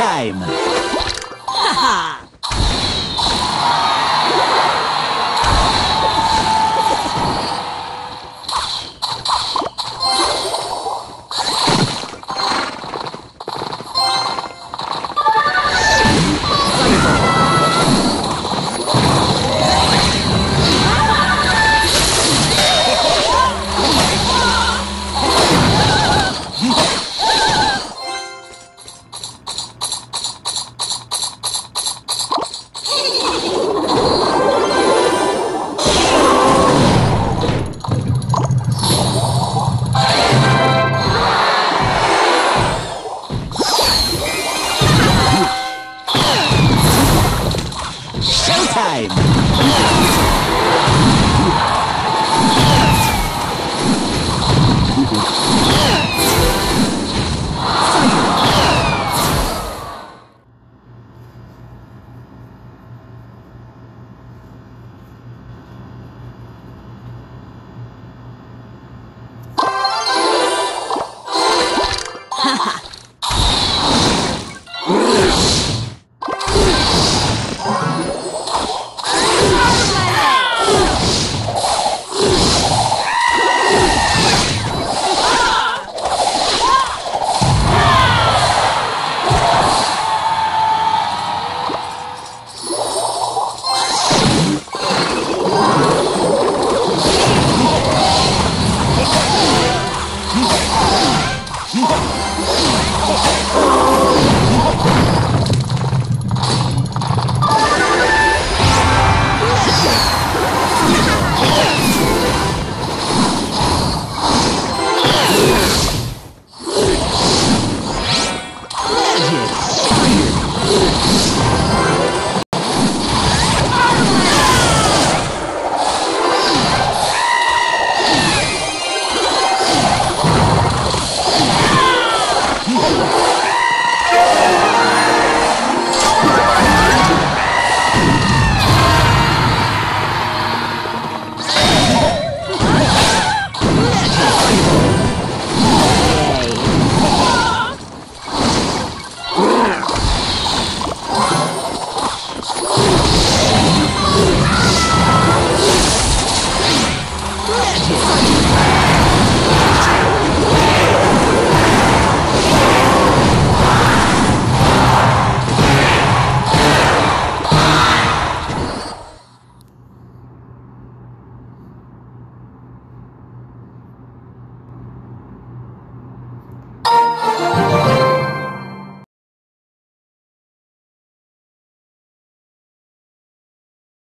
time.